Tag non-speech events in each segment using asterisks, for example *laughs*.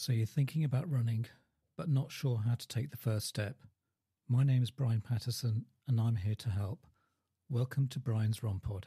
So you're thinking about running, but not sure how to take the first step. My name is Brian Patterson, and I'm here to help. Welcome to Brian's Run Pod.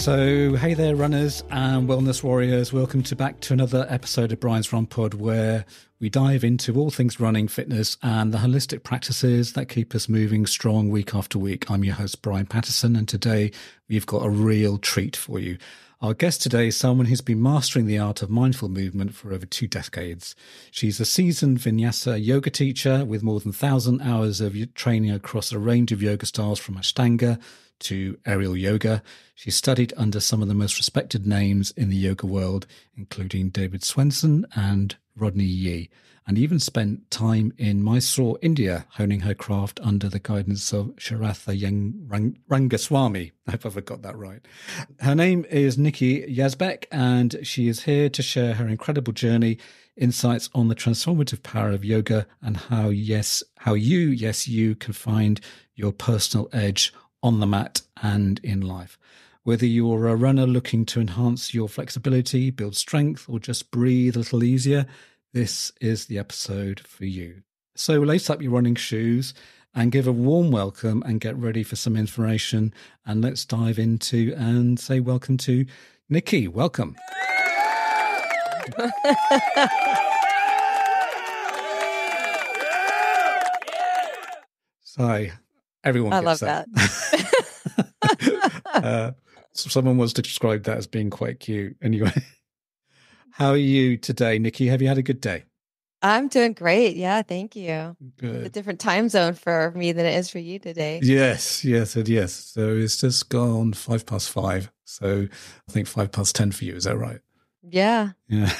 So, hey there, runners and wellness warriors. Welcome to back to another episode of Brian's Run Pod, where we dive into all things running, fitness, and the holistic practices that keep us moving strong week after week. I'm your host, Brian Patterson, and today we've got a real treat for you. Our guest today is someone who's been mastering the art of mindful movement for over two decades. She's a seasoned vinyasa yoga teacher with more than 1,000 hours of training across a range of yoga styles from Ashtanga to aerial yoga. She studied under some of the most respected names in the yoga world, including David Swenson and Rodney Yee, and even spent time in Mysore, India, honing her craft under the guidance of Sharatha Rangaswamy. *laughs* I hope I've got that right. Her name is Nicky Yazbek, and she is here to share her incredible journey, insights on the transformative power of yoga, and how, yes, how you, yes, you can find your personal edge on the mat and in life. Whether you're a runner looking to enhance your flexibility, build strength, or just breathe a little easier, this is the episode for you. So lace up your running shoes and give a warm welcome and get ready for some information. And let's dive into and say welcome to Nicky. Welcome. *laughs* Sorry, everyone. I love that. that. *laughs* uh, someone was described that as being quite cute. Anyway, *laughs* how are you today, Nicky? Have you had a good day? I'm doing great. Yeah, thank you. Good. It's a different time zone for me than it is for you today. Yes, yes, and yes. So it's just gone five past five. So I think five past ten for you. Is that right? Yeah. Yeah.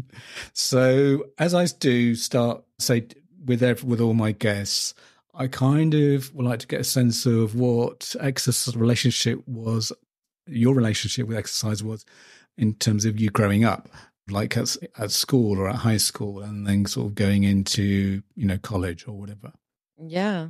*laughs* so as I do start, say with every, with all my guests, I kind of would like to get a sense of what exercise relationship was, your relationship with exercise was in terms of you growing up, like at, at school or at high school, and then sort of going into, you know, college or whatever. Yeah.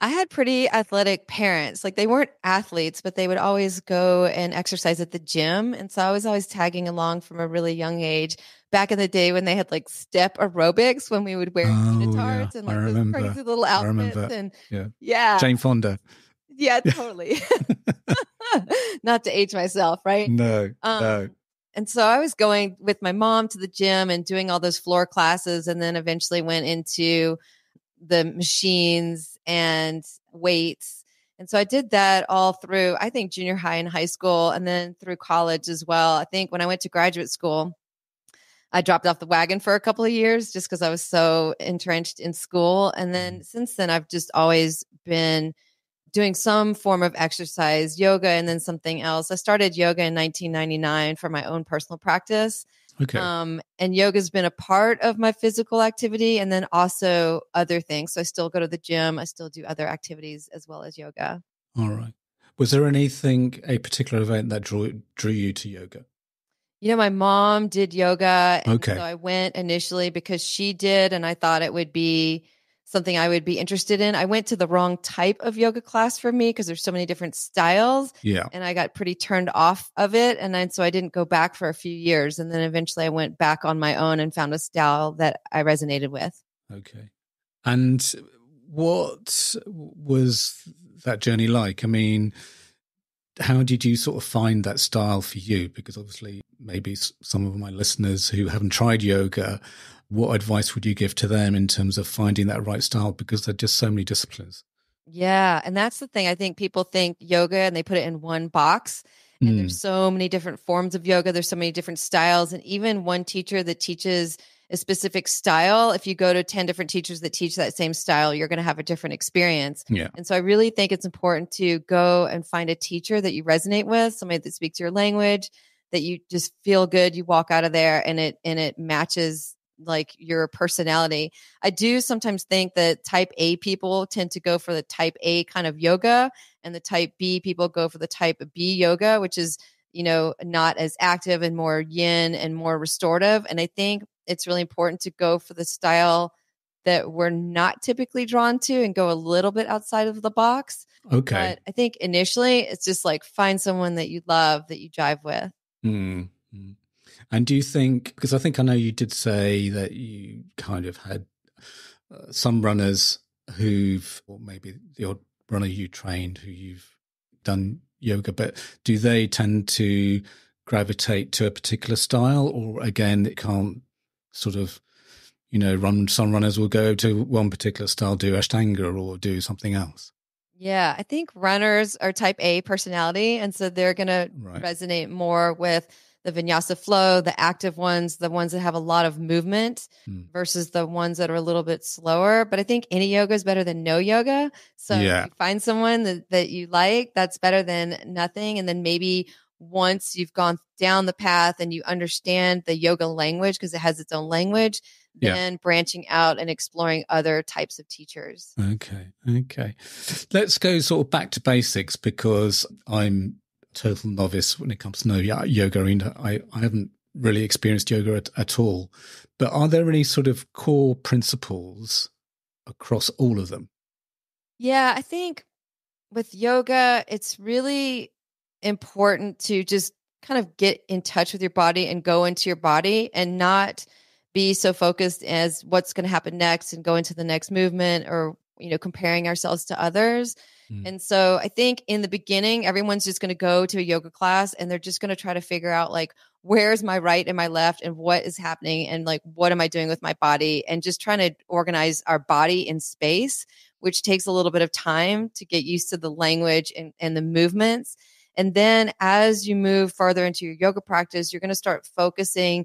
I had pretty athletic parents. Like they weren't athletes, but they would always go and exercise at the gym. And so I was always tagging along from a really young age. Back in the day when they had like step aerobics, when we would wear Oh, unitards yeah. and like those crazy little outfits. And Yeah. yeah, Jane Fonda. yeah, totally. *laughs* *laughs* Not to age myself, right? No, Um, no. And so I was going with my mom to the gym and doing all those floor classes, and then eventually went into the machines and weights. And so I did that all through, I think, junior high and high school, and then through college as well. I think when I went to graduate school, I dropped off the wagon for a couple of years just because I was so entrenched in school. And then mm-hmm. since then, I've just always been doing some form of exercise, yoga, and then something else. I started yoga in 1999 for my own personal practice. Okay. Um, and yoga's been a part of my physical activity and then also other things. So I still go to the gym, I still do other activities as well as yoga. All right. Was there anything, a particular event that drew drew you to yoga? You know, my mom did yoga. Okay. So I went initially because she did, and I thought it would be something I would be interested in. I went to the wrong type of yoga class for me because there's so many different styles. Yeah. and I got pretty turned off of it. And then so I didn't go back for a few years. And then eventually I went back on my own and found a style that I resonated with. Okay. And what was that journey like? I mean, how did you sort of find that style for you? Because obviously, maybe some of my listeners who haven't tried yoga, what advice would you give to them in terms of finding that right style? Because there are just so many disciplines. Yeah. And that's the thing. I think people think yoga and they put it in one box. And Mm. there's so many different forms of yoga. There's so many different styles. And even one teacher that teaches a specific style, if you go to 10 different teachers that teach that same style, you're going to have a different experience. Yeah. And so I really think it's important to go and find a teacher that you resonate with, somebody that speaks your language, that you just feel good. You walk out of there and it and it matches like your personality. I do sometimes think that type A people tend to go for the type A kind of yoga and the type B people go for the type B yoga, which is you know, not as active and more yin and more restorative. And I think it's really important to go for the style that we're not typically drawn to and go a little bit outside of the box. Okay. But I think initially it's just like find someone that you love that you jive with. Mm. And do you think, because I think I know you did say that you kind of had uh, some runners who've, or maybe the odd runner you trained who you've done yoga, but do they tend to gravitate to a particular style or again, it can't sort of, you know, run, some runners will go to one particular style, do Ashtanga or do something else? Yeah, I think runners are type A personality. And so they're going to resonate more with the vinyasa flow, the active ones, the ones that have a lot of movement Hmm. versus the ones that are a little bit slower. But I think any yoga is better than no yoga. So Yeah. you find someone that, that you like, that's better than nothing. And then maybe once you've gone down the path and you understand the yoga language because it has its own language, Yeah. then branching out and exploring other types of teachers. Okay. Okay. Let's go sort of back to basics because I'm total novice when it comes to no yoga. I, mean, I, I haven't really experienced yoga at, at all. But are there any sort of core principles across all of them? Yeah, I think with yoga, it's really important to just kind of get in touch with your body and go into your body and not be so focused as what's going to happen next and go into the next movement or you know comparing ourselves to others. Mm. And so I think in the beginning everyone's just going to go to a yoga class and they're just going to try to figure out like where's my right and my left and what is happening and like what am I doing with my body and just trying to organize our body in space which takes a little bit of time to get used to the language and, and the movements. And then as you move further into your yoga practice, you're going to start focusing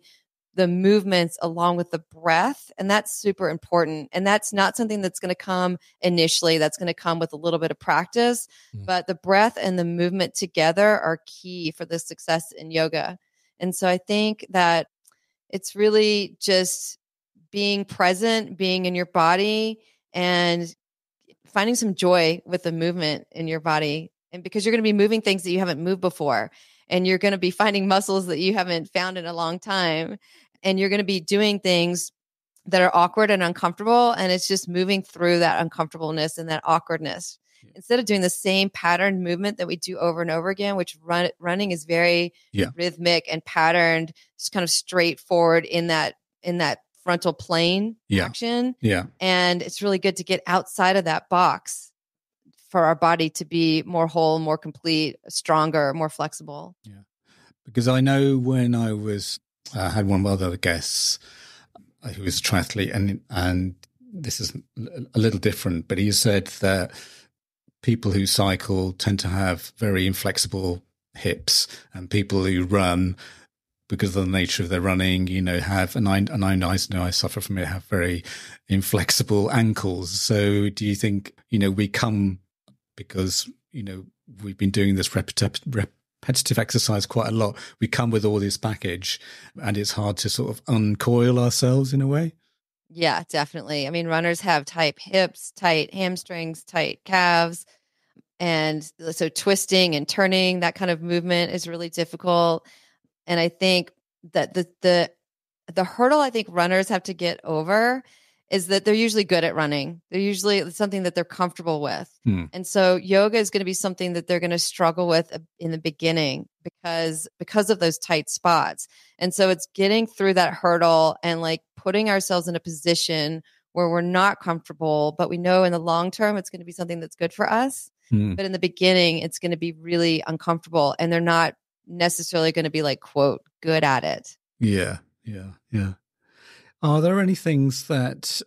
the movements along with the breath. And that's super important. And that's not something that's going to come initially, that's going to come with a little bit of practice. Mm. But the breath and the movement together are key for the success in yoga. And so I think that it's really just being present, being in your body, and finding some joy with the movement in your body. And because you're going to be moving things that you haven't moved before, and you're going to be finding muscles that you haven't found in a long time, and you're going to be doing things that are awkward and uncomfortable. And it's just moving through that uncomfortableness and that awkwardness. Yeah. Instead of doing the same pattern movement that we do over and over again, which run, running is very Yeah. rhythmic and patterned, just kind of straightforward in that in that frontal plane Yeah. action Yeah. and it's really good to get outside of that box for our body to be more whole more complete stronger more flexible Yeah. Because I know when I was, I had one of my other guests uh, who was a triathlete, and and this is a little different, but he said that people who cycle tend to have very inflexible hips, and people who run because of the nature of their running, you know, have and I and I know I suffer from it, have very inflexible ankles. So, do you think you know we come because you know we've been doing this repetitive repetitive exercise quite a lot. We come with all this baggage, and it's hard to sort of uncoil ourselves in a way. yeah definitely i mean runners have tight hips tight hamstrings tight calves and so twisting and turning that kind of movement is really difficult and i think that the the the hurdle i think runners have to get over is that they're usually good at running they're usually something that they're comfortable with Hmm. and so yoga is going to be something that they're going to struggle with uh, in the beginning because because of those tight spots and so it's getting through that hurdle and like putting ourselves in a position where we're not comfortable but we know in the long term it's going to be something that's good for us Hmm. but in the beginning it's going to be really uncomfortable and they're not necessarily going to be like quote good at it Yeah, yeah, yeah. Are there any things that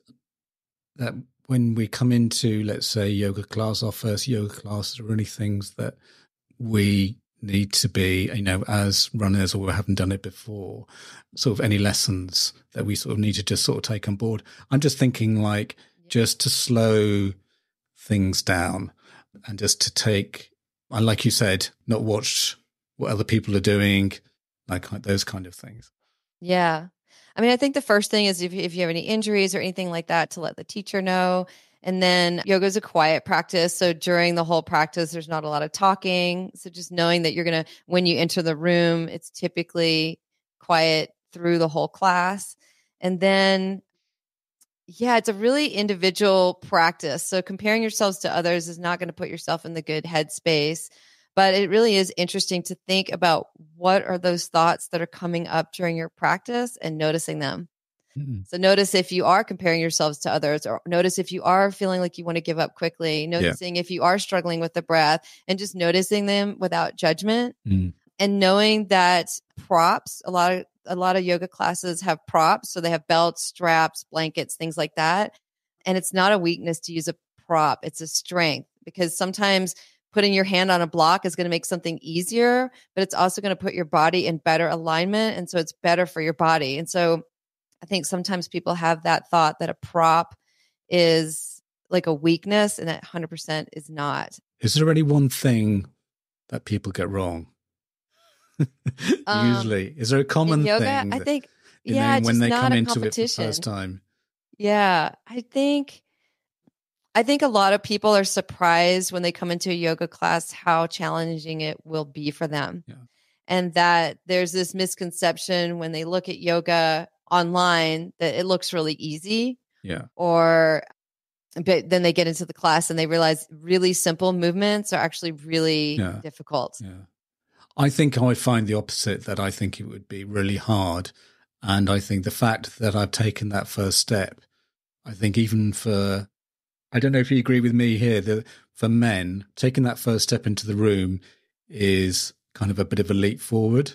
that when we come into, let's say, yoga class, our first yoga class, are there any things that we need to be, you know, as runners or we haven't done it before, sort of any lessons that we sort of need to just sort of take on board? I'm just thinking like just to slow things down and just to take, and like you said, not watch what other people are doing, like those kind of things. Yeah. I mean, I think the first thing is if, if you have any injuries or anything like that, to let the teacher know. And then yoga is a quiet practice. So during the whole practice, there's not a lot of talking. So just knowing that you're going to, when you enter the room, it's typically quiet through the whole class. And then, yeah, it's a really individual practice. So comparing yourselves to others is not going to put yourself in the good headspace. But it really is interesting to think about what are those thoughts that are coming up during your practice and noticing them. Mm-hmm. So notice if you are comparing yourselves to others, or notice if you are feeling like you want to give up quickly, noticing yeah. if you are struggling with the breath, and just noticing them without judgment. Mm. And knowing that props, a lot of a lot of yoga classes have props. So they have belts, straps, blankets, things like that. And it's not a weakness to use a prop, it's a strength because sometimes putting your hand on a block is going to make something easier, but it's also going to put your body in better alignment. And so it's better for your body. And so I think sometimes people have that thought that a prop is like a weakness and that 100% is not. Is there any one thing that people get wrong? *laughs* Um, Usually, is there a common yoga, thing? I think, yeah, when they come into it for the first time. Yeah, I think I think a lot of people are surprised when they come into a yoga class how challenging it will be for them. Yeah. And that there's this misconception when they look at yoga online that it looks really easy. Yeah. Or but then they get into the class and they realize really simple movements are actually really yeah. difficult. Yeah. I think I find the opposite that I think it would be really hard. And I think the fact that I've taken that first step, I think even for I don't know if you agree with me here that for men, taking that first step into the room is kind of a bit of a leap forward.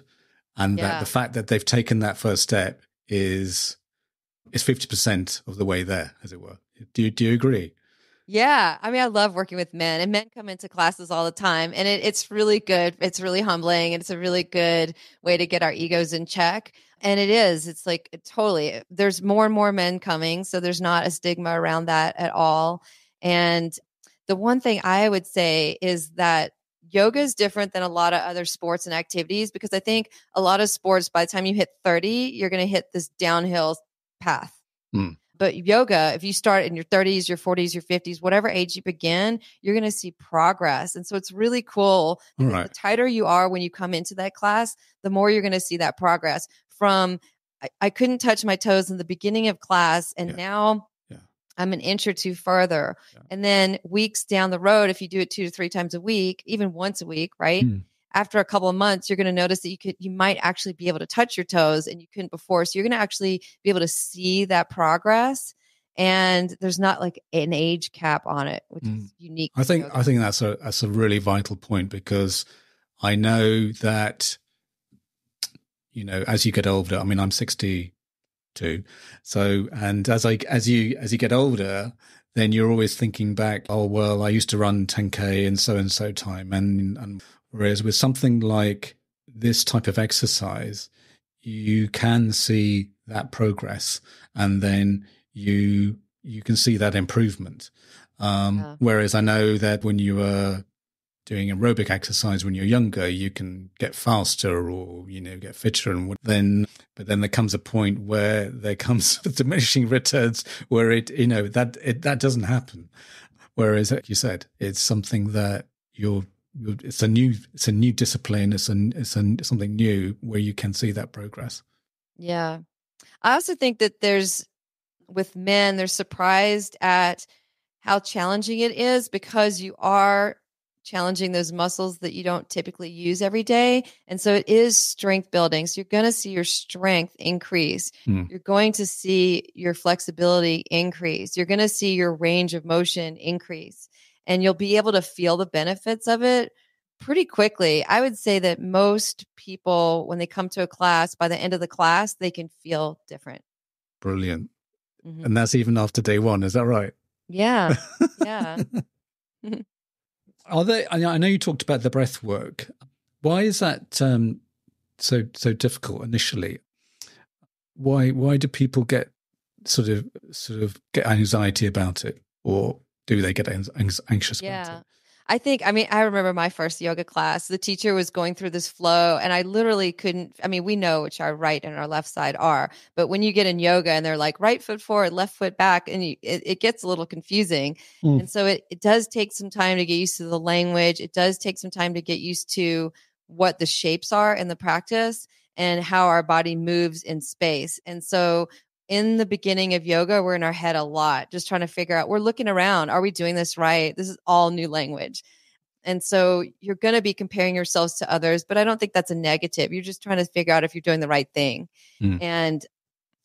And yeah. that the fact that they've taken that first step is is fifty percent of the way there, as it were. Do you do you agree? Yeah. I mean, I love working with men and men come into classes all the time and it, it's really good. It's really humbling and it's a really good way to get our egos in check. And it is. It's like it totally. There's more and more men coming, so there's not a stigma around that at all. And the one thing I would say is that yoga is different than a lot of other sports and activities because I think a lot of sports, by the time you hit 30, you're going to hit this downhill path. Mm. But yoga, if you start in your 30s, your 40s, your 50s, whatever age you begin, you're going to see progress. And so it's really cool. Right. The tighter you are when you come into that class, the more you're going to see that progress from I, I couldn't touch my toes in the beginning of class and yeah. now yeah. I'm an inch or two further. Yeah. And then weeks down the road, if you do it two to three times a week, even once a week, right? Mm. After a couple of months, you're going to notice that you could, you might actually be able to touch your toes and you couldn't before. So you're going to actually be able to see that progress and there's not like an age cap on it, which mm. is unique. I think yoga. I think that's a that's a really vital point because I know that you know, as you get older, I mean, I'm 62. So, and as I, as you, as you get older, then you're always thinking back, oh, well, I used to run 10K in so and so time. And, and whereas with something like this type of exercise, you can see that progress and then you, you can see that improvement. Um, yeah. Whereas I know that when you were doing aerobic exercise when you're younger, you can get faster or, you know, get fitter. And then, but then there comes a point where there comes *laughs* diminishing returns where it, you know, that, it, that doesn't happen. Whereas, like you said, it's something that you're, it's a new, it's a new discipline. It's a, it's something new where you can see that progress. Yeah. I also think that there's, with men, they're surprised at how challenging it is because you are challenging those muscles that you don't typically use every day. And so it is strength building. So you're going to see your strength increase. Mm. You're going to see your flexibility increase. You're going to see your range of motion increase. And you'll be able to feel the benefits of it pretty quickly. I would say that most people, when they come to a class, by the end of the class, they can feel different. Brilliant. Mm-hmm. And that's even after day one. Is that right? Yeah. Yeah. *laughs* *laughs* Are there? I know you talked about the breath work. Why is that um, so so difficult initially? Why why do people get sort of sort of get anxiety about it, or do they get anxious yeah. I think, I mean, I remember my first yoga class. The teacher was going through this flow, and I literally couldn't. I mean, we know which our right and our left side are, but when you get in yoga and they're like right foot forward, left foot back, and you, it, it, gets a little confusing. Mm. And so it, it does take some time to get used to the language. It does take some time to get used to what the shapes are in the practice and how our body moves in space. And so in the beginning of yoga, we're in our head a lot, just trying to figure out, we're looking around. Are we doing this right? This is all new language. And so you're going to be comparing yourselves to others, but I don't think that's a negative. You're just trying to figure out if you're doing the right thing. Mm. And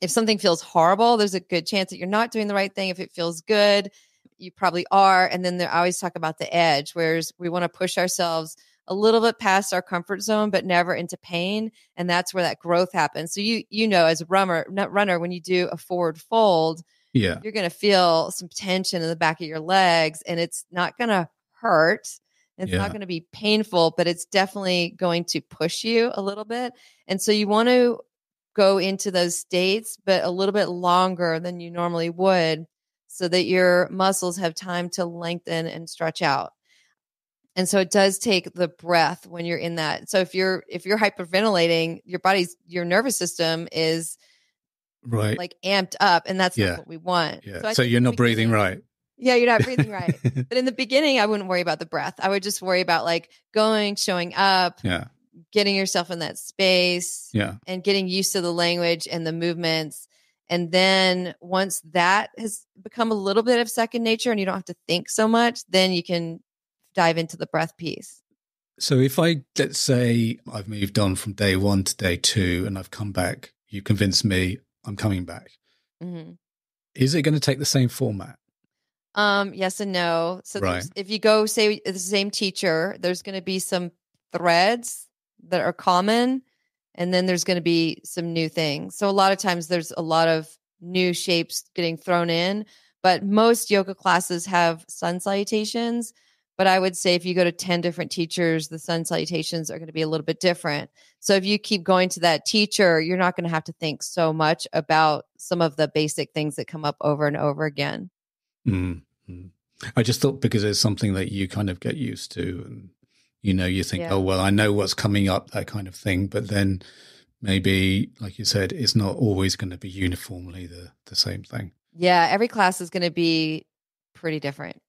if something feels horrible, there's a good chance that you're not doing the right thing. If it feels good, you probably are. And then I always talk about the edge, whereas we want to push ourselves a little bit past our comfort zone, but never into pain. And that's where that growth happens. So you, you know, as a runner, not runner, when you do a forward fold, yeah, you're going to feel some tension in the back of your legs and it's not going to hurt. It's yeah. not going to be painful, but it's definitely going to push you a little bit. And so you want to go into those states, but a little bit longer than you normally would so that your muscles have time to lengthen and stretch out and so it does take the breath when you're in that. So if you're if you're hyperventilating your body's your nervous system is right. like amped up and that's yeah. not what we want. Yeah. so, so you're not breathing right. Yeah you're not breathing right. *laughs* But in the beginning i wouldn't worry about the breath. I would just worry about like going showing up yeah. getting yourself in that space yeah. and getting used to the language and the movements. And then once that has become a little bit of second nature and you don't have to think so much then you can dive into the breath piece. So if I let's say I've moved on from day one to day two and I've come back, you convince me I'm coming back. Mm-hmm. Is it going to take the same format? Um, yes and no. So right. if you go say the same teacher, there's going to be some threads that are common, and then there's going to be some new things. So a lot of times there's a lot of new shapes getting thrown in, but most yoga classes have sun salutations but I would say if you go to 10 different teachers, the sun salutations are going to be a little bit different. So if you keep going to that teacher, you're not going to have to think so much about some of the basic things that come up over and over again. Mm-hmm. I just thought because it's something that you kind of get used to and you know, you think, yeah. oh, well, I know what's coming up, that kind of thing. But then maybe, like you said, it's not always going to be uniformly the, the same thing. Yeah. Every class is going to be pretty different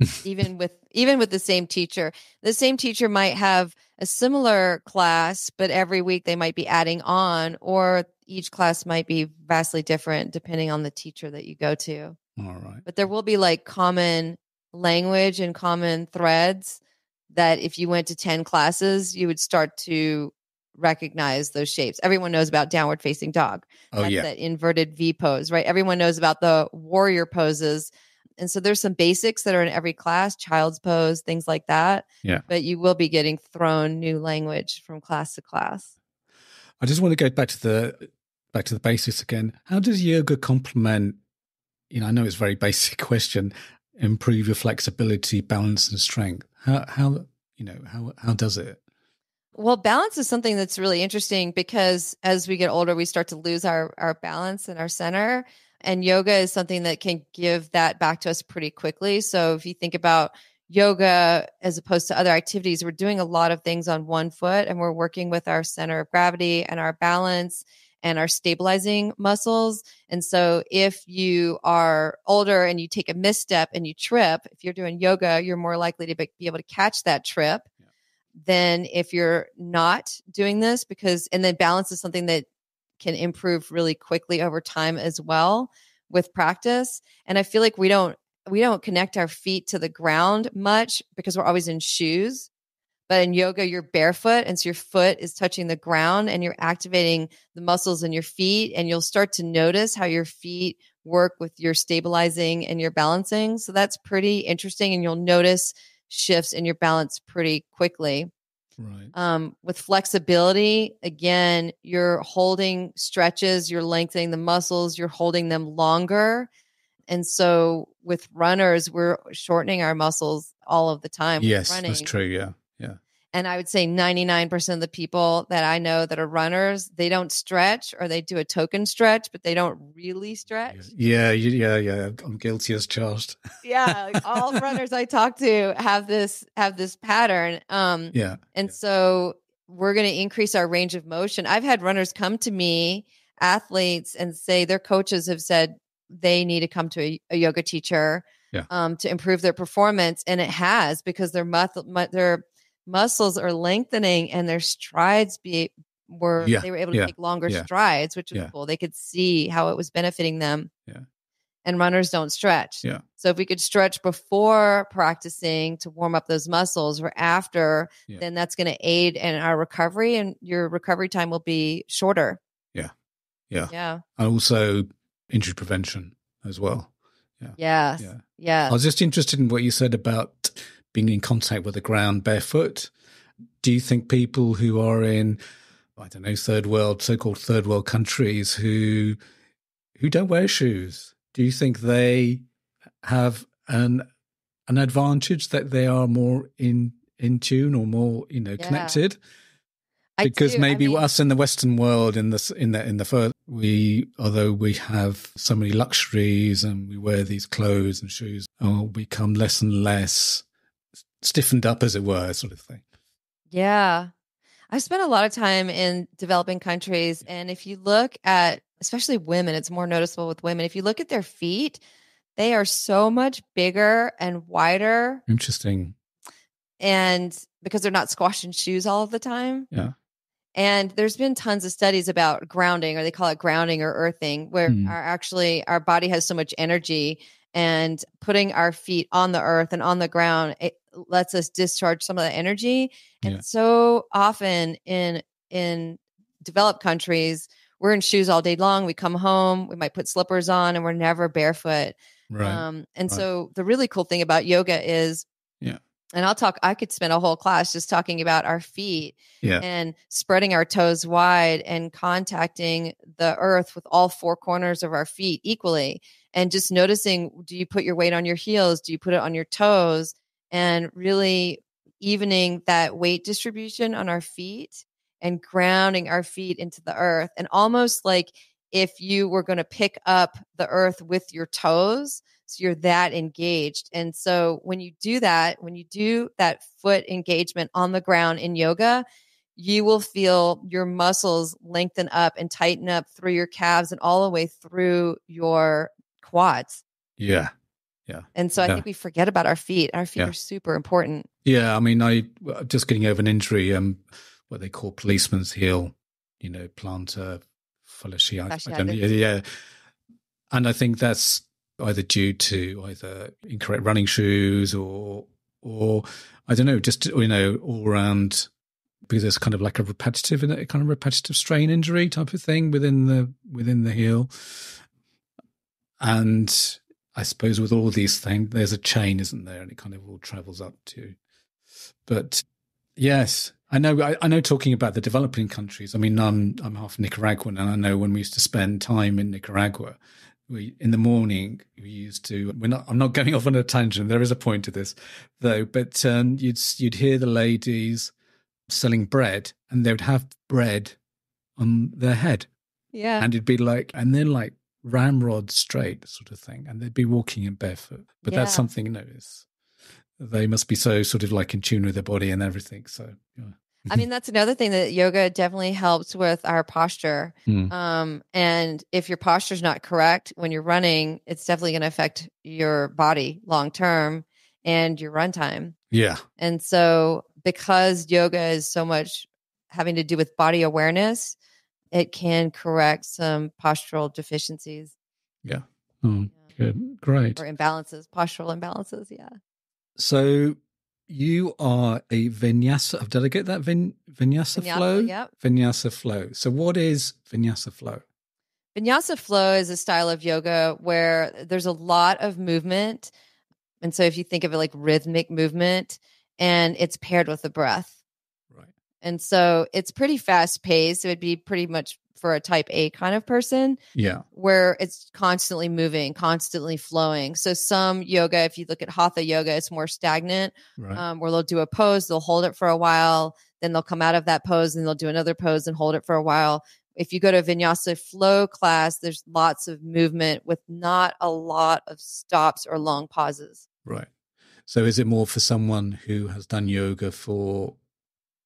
*laughs* even with even with the same teacher. The same teacher might have a similar class but every week they might be adding on or each class might be vastly different depending on the teacher that you go to. All right. But there will be like common language and common threads that if you went to 10 classes you would start to recognize those shapes. Everyone knows about downward facing dog. Oh That's yeah. that inverted v pose right? Everyone knows about the warrior poses and so there's some basics that are in every class, child's pose, things like that. Yeah. But you will be getting thrown new language from class to class. I just want to go back to the back to the basics again. How does yoga complement, you know, I know it's a very *laughs* basic question, improve your flexibility, balance and strength? How how you know, how how does it? Well, balance is something that's really interesting because as we get older, we start to lose our our balance and our center. And yoga is something that can give that back to us pretty quickly. So if you think about yoga as opposed to other activities, we're doing a lot of things on one foot and we're working with our center of gravity and our balance and our stabilizing muscles. And so if you are older and you take a misstep and you trip, if you're doing yoga, you're more likely to be able to catch that trip than if you're not doing this because and then balance is something that can improve really quickly over time as well with practice. And I feel like we don't we don't connect our feet to the ground much because we're always in shoes. But in yoga, you're barefoot. And so your foot is touching the ground and you're activating the muscles in your feet. And you'll start to notice how your feet work with your stabilizing and your balancing. So that's pretty interesting. And you'll notice shifts in your balance pretty quickly. Right. Um, with flexibility, again, you're holding stretches, you're lengthening the muscles, you're holding them longer. And so with runners, we're shortening our muscles all of the time. Yes, that's true. Yeah. And I would say 99% of the people that I know that are runners, they don't stretch or they do a token stretch, but they don't really stretch. Yeah, yeah, yeah. I'm guilty as charged. yeah, like *laughs* all runners I talk to have this have this pattern. Um yeah. and yeah. so we're going to increase our range of motion. I've had runners come to me, athletes and say their coaches have said they need to come to a, a yoga teacher yeah. um, to improve their performance, and it has because their muscle, mu- their muscles are lengthening and their strides be were Yeah, they were able to yeah, take longer yeah, strides, which was cool. They could see how it was benefiting them. Yeah. And runners don't stretch. Yeah. So if we could stretch before practicing to warm up those muscles or after, then that's going to aid in our recovery and your recovery time will be shorter. Yeah. Yeah. Yeah. And also injury prevention as well. Yes. Yeah. Yeah. I was just interested in what you said about being in contact with the ground barefoot. Do you think people who are in, I don't know, third world, so-called third world countries who who don't wear shoes, do you think they have an an advantage that they are more in in tune or more you know Yeah. connected? Because do. I maybe mean, us in the Western world, in the in the in the first, we although we have so many luxuries and we wear these clothes and shoes, uh, oh, become less and less stiffened up, as it were, sort of thing. Yeah. I've spent a lot of time in developing countries. And if you look at, especially women, it's more noticeable with women. If you look at their feet, they are so much bigger and wider. Interesting. And because they're not squashing shoes all of the time. Yeah. And there's been tons of studies about grounding, or they call it grounding or earthing, where Hmm. our actually our body has so much energy and putting our feet on the earth and on the ground, it lets us discharge some of that energy. And Yeah. so often in in developed countries, we're in shoes all day long. We come home, we might put slippers on, and we're never barefoot. Right. Um, and right. so the really cool thing about yoga is, Yeah. And I'll talk. I could spend a whole class just talking about our feet yeah. and spreading our toes wide and contacting the earth with all four corners of our feet equally and just noticing do you put your weight on your heels? Do you put it on your toes? And really evening that weight distribution on our feet and grounding our feet into the earth. And almost like if you were going to pick up the earth with your toes so you're that engaged. And so when you do that when you do that foot engagement on the ground in yoga you will feel your muscles lengthen up and tighten up through your calves and all the way through your quads. Yeah. Yeah. And so I Yeah. think we forget about our feet. Our feet Yeah. are super important. Yeah. I mean, I just getting over an injury. Um, what they call policeman's heel. You know, plantar fasciitis. I don't. Yeah. And I think that's either due to either incorrect running shoes or or I don't know, just you know, all around because it's kind of like a repetitive a kind of repetitive strain injury type of thing within the within the heel. And I suppose with all these things, there's a chain, isn't there? And it kind of all travels up to. But yes, I know. I, I know. Talking about the developing countries, I mean, I'm I'm half Nicaraguan, and I know when we used to spend time in Nicaragua, we in the morning we used to. We're not. I'm not going *laughs* off on a tangent. There is a point to this, though. But um, you'd you'd hear the ladies selling bread, and they would have bread on their head, Yeah. and it'd be like, and then like ramrod straight sort of thing, and they'd be walking in barefoot. But that's something you know. Is, they must be so sort of like in tune with their body and everything. So yeah. I mean, that's another thing that yoga definitely helps with our posture. Hmm. Um, and if your posture's not correct when you're running, it's definitely going to affect your body long term and your run time. yeah, And so, because yoga is so much having to do with body awareness, it can correct some postural deficiencies yeah. Oh, good, great. or imbalances, postural imbalances. Yeah. So you are a vinyasa. Did I get that vin, vinyasa, Vinyasa, flow? yep. Vinyasa flow. So what is vinyasa flow? Vinyasa flow is a style of yoga where there's a lot of movement. And so, if you think of it like rhythmic movement, and it's paired with the breath. And so it's pretty fast paced. It would be pretty much for a type A kind of person Yeah. where it's constantly moving, constantly flowing. So some yoga, if you look at hatha yoga, it's more stagnant, Right. um, where they'll do a pose, they'll hold it for a while, then they'll come out of that pose and they'll do another pose and hold it for a while. If you go to a vinyasa flow class, there's lots of movement with not a lot of stops or long pauses. right. So is it more for someone who has done yoga for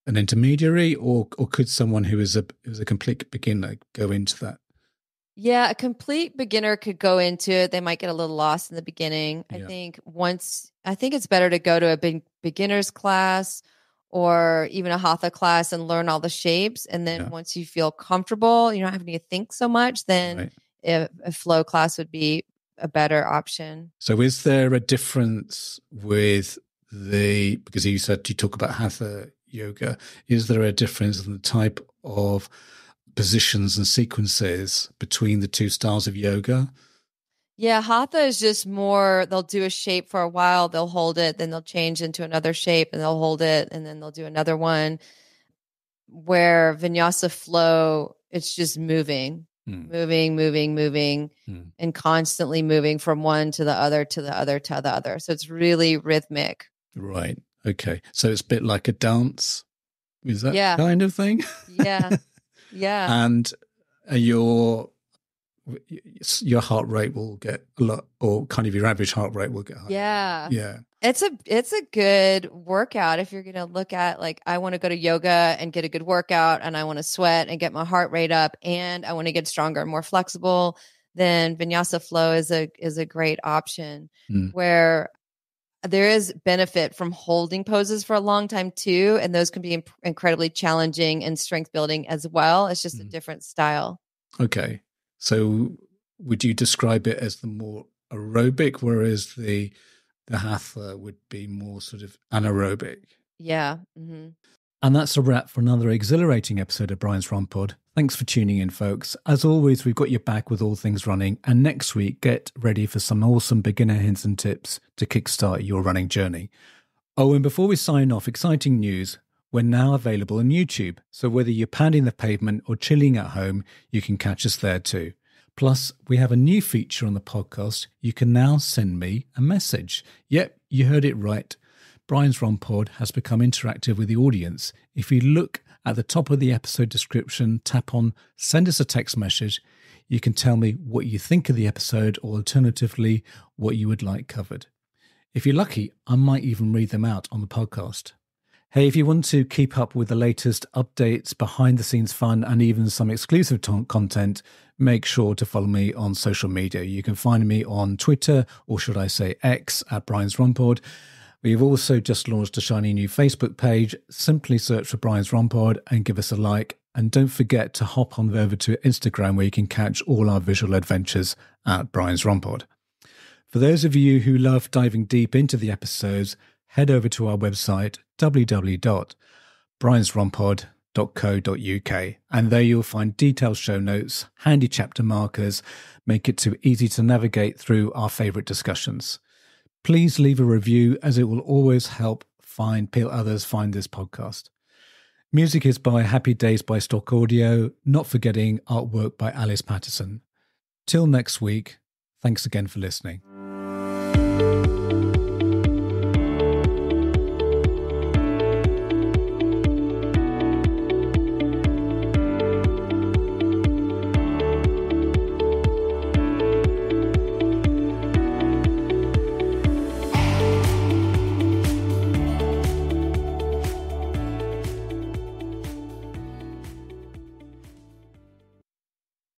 an intermediary or or could someone who is a who's a complete beginner go into that? Yeah, a complete beginner could go into it. They might get a little lost in the beginning. I think once, I think it's better to go to a big beginner's class or even a hatha class and learn all the shapes. And then Yeah. once you feel comfortable, you're not having to think so much, then Right. a, a flow class would be a better option. So is there a difference with the because you said you talk about hatha yoga, is there a difference in the type of positions and sequences between the two styles of yoga? Yeah, hatha is just more, they'll do a shape for a while, they'll hold it, then they'll change into another shape and they'll hold it, and then they'll do another one. Where vinyasa flow, it's just moving, Hmm. moving, moving, moving, Hmm. and constantly moving from one to the other to the other to the other. So it's really rhythmic. Right. Okay. So it's a bit like a dance. Is that Yeah. kind of thing? Yeah. *laughs* Yeah. and your your heart rate will get a lot, or kind of your average heart rate will get higher. yeah. Yeah. It's a it's a good workout if you're going to look at like I want to go to yoga and get a good workout and I want to sweat and get my heart rate up and I want to get stronger and more flexible then vinyasa flow is a is a great option Mm. where there is benefit from holding poses for a long time too and those can be imp- incredibly challenging and strength building as well it's just a Mm. different style Okay. So would you describe it as the more aerobic, whereas the the hatha would be more sort of anaerobic? yeah hmm And that's a wrap for another exhilarating episode of Brian's Run Pod. Thanks for tuning in, folks. As always, we've got your back with all things running. And next week, get ready for some awesome beginner hints and tips to kickstart your running journey. Oh, and before we sign off, exciting news. We're now available on YouTube. So whether you're pounding the pavement or chilling at home, you can catch us there too. Plus, we have a new feature on the podcast. You can now send me a message. Yep, you heard it right. Brian's Run Pod has become interactive with the audience. If you look at the top of the episode description, tap on send us a text message. You can tell me what you think of the episode or alternatively, what you would like covered. If you're lucky, I might even read them out on the podcast. Hey, if you want to keep up with the latest updates, behind the scenes fun, and even some exclusive ton- content, make sure to follow me on social media. You can find me on Twitter, or should I say X, at Brian's Run Pod. We've also just launched a shiny new Facebook page. Simply search for Brian's Run Pod and give us a like. And don't forget to hop on over to Instagram where you can catch all our visual adventures at Brian's Run Pod. For those of you who love diving deep into the episodes, head over to our website www.briansrunpod.co.uk and there you'll find detailed show notes, handy chapter markers, make it too easy to navigate through our favorite discussions. Please leave a review as it will always help find others find this podcast. Music is by Happy Days by Stock Audio, not forgetting artwork by Alice Patterson. Till next week, thanks again for listening.